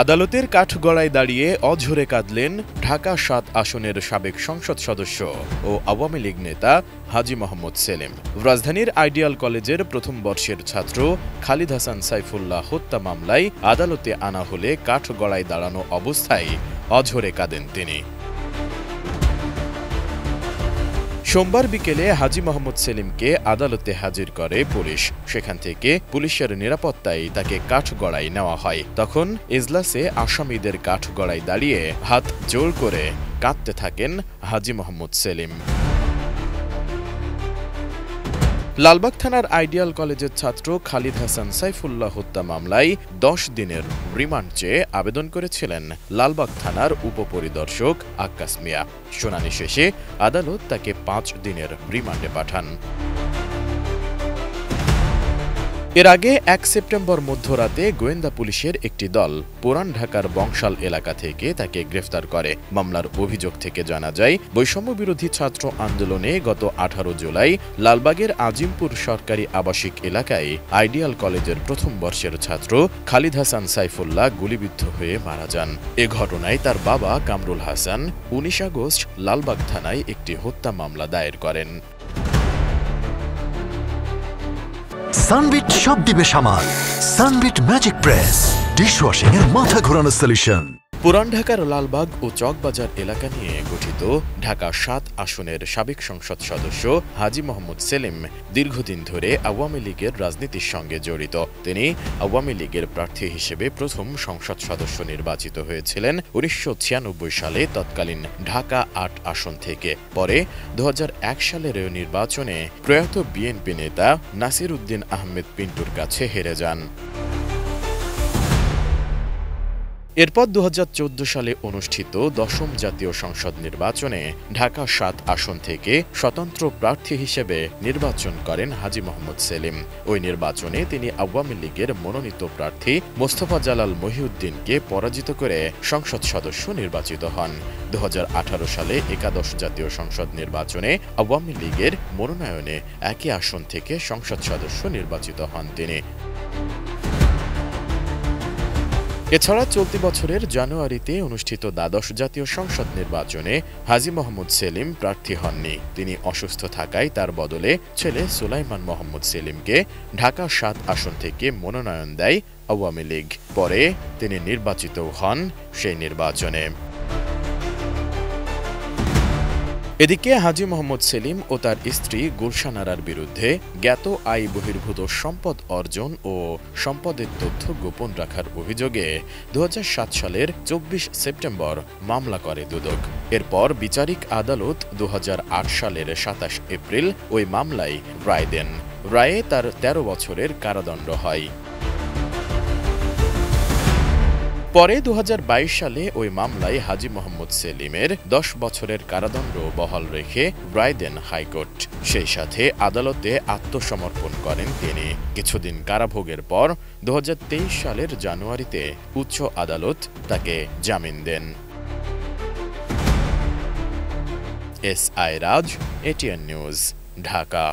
আদালতের কাঠগড়ায় দাঁড়িয়ে অঝরে কাঁদলেন ঢাকা সাত আসনের সাবেক সংসদ সদস্য ও আওয়ামী লীগ নেতা হাজি মোহাম্মদ সেলিম। রাজধানীর আইডিয়াল কলেজের প্রথম বর্ষের ছাত্র খালিদ হাসান সাইফুল্লাহ হত্যা মামলায় আদালতে আনা হলে কাঠগড়ায় দাঁড়ানো অবস্থায় অঝরে কাঁদেন তিনি। সোমবার বিকেলে হাজি মোহাম্মদ সেলিমকে আদালতে হাজির করে পুলিশ। সেখান থেকে পুলিশের নিরাপত্তায় তাকে কাঠগড়ায় নেওয়া হয়। তখন এজলাসে আসামিদের কাঠগড়ায় দাঁড়িয়ে হাত জোর করে কাঁদতে থাকেন হাজি মোহাম্মদ সেলিম। লালবাগ থানার আইডিয়াল কলেজের ছাত্র খালিদ হাসান সাইফুল্লাহ হত্যা মামলায় দশ দিনের রিমান্ড চেয়ে আবেদন করেছিলেন লালবাগ থানার উপপরিদর্শক আক্কাস মিয়া। শুনানি শেষে আদালত তাকে পাঁচ দিনের রিমান্ডে পাঠান। এর আগে এক সেপ্টেম্বর মধ্যরাতে গোয়েন্দা পুলিশের একটি দল পুরান ঢাকার বংশাল এলাকা থেকে তাকে গ্রেফতার করে। মামলার অভিযোগ থেকে জানা যায়, বৈষম্য বিরোধী ছাত্র আন্দোলনে গত আঠারো জুলাই লালবাগের আজিমপুর সরকারি আবাসিক এলাকায় আইডিয়াল কলেজের প্রথম বর্ষের ছাত্র খালিদ হাসান সাইফুল্লাহ গুলিবিদ্ধ হয়ে মারা যান। এ ঘটনায় তার বাবা কামরুল হাসান উনিশ আগস্ট লালবাগ থানায় একটি হত্যা মামলা দায়ের করেন। সানবিট সব দিবে সামাল। সানবিট ম্যাজিক প্রেস ডিশওয়াশিং এর মাথা ঘোরানো সলিউশন পুরান ঢাকার লালবাগ ও চকবাজার এলাকা নিয়ে গঠিত ঢাকা সাত আসনের সাবেক সংসদ সদস্য হাজি মোহাম্মদ সেলিম দীর্ঘদিন ধরে আওয়ামী লীগের রাজনীতির সঙ্গে জড়িত। তিনি আওয়ামী লীগের প্রার্থী হিসেবে প্রথম সংসদ সদস্য নির্বাচিত হয়েছিলেন উনিশশো ছিয়ানব্বই সালে তৎকালীন ঢাকা আট আসন থেকে। পরে দু হাজার এক সালের নির্বাচনে প্রয়াত বিএনপি নেতা নাসির উদ্দিন আহমেদ পিন্টুর কাছে হেরে যান। এরপর দু হাজার চৌদ্দ সালে অনুষ্ঠিত দশম জাতীয় সংসদ নির্বাচনে ঢাকা সাত আসন থেকে স্বতন্ত্র প্রার্থী হিসেবে নির্বাচন করেন হাজি মোহাম্মদ সেলিম। ওই নির্বাচনে তিনি আওয়ামী লীগের মনোনীত প্রার্থী মোস্তফা জালাল মহিউদ্দিনকে পরাজিত করে সংসদ সদস্য নির্বাচিত হন। দু হাজার আঠারো সালে একাদশ জাতীয় সংসদ নির্বাচনে আওয়ামী লীগের মনোনয়নে একই আসন থেকে সংসদ সদস্য নির্বাচিত হন তিনি। এছাড়া চলতি বছরের জানুয়ারিতে অনুষ্ঠিত দ্বাদশ জাতীয় সংসদ নির্বাচনে হাজি মোহাম্মদ সেলিম প্রার্থী হননি। তিনি অসুস্থ থাকায় তার বদলে ছেলে সুলাইমান মোহাম্মদ সেলিমকে ঢাকা সাত আসন থেকে মনোনয়ন দেয় আওয়ামী লীগ। পরে তিনি নির্বাচিত হন সেই নির্বাচনে। এদিকে হাজি মোহাম্মদ সেলিম ও তার স্ত্রী গুলশান আরার বিরুদ্ধে জ্ঞাত আয় বহির্ভূত সম্পদ অর্জন ও সম্পদের তথ্য গোপন রাখার অভিযোগে দু হাজার সাত সালের চব্বিশ সেপ্টেম্বর মামলা করে দুদক। এরপর বিচারিক আদালত দুহাজার আট সালের সাতাশ এপ্রিল ওই মামলায় রায় দেন। রায়ে তার ১৩ বছরের কারাদণ্ড হয়। পরে দুহাজার বাইশ সালে ওই মামলায় হাজি মোহাম্মদ সেলিমের দশ বছরের কারাদণ্ড বহাল রেখে দেন হাইকোর্ট। সেই সাথে আদালতে আত্মসমর্পণ করেন তিনি। কিছুদিন কারাভোগের পর দু হাজার তেইশ সালের জানুয়ারিতে উচ্চ আদালত তাকে জামিন দেন। S I Raj, ATN news, Dhaka.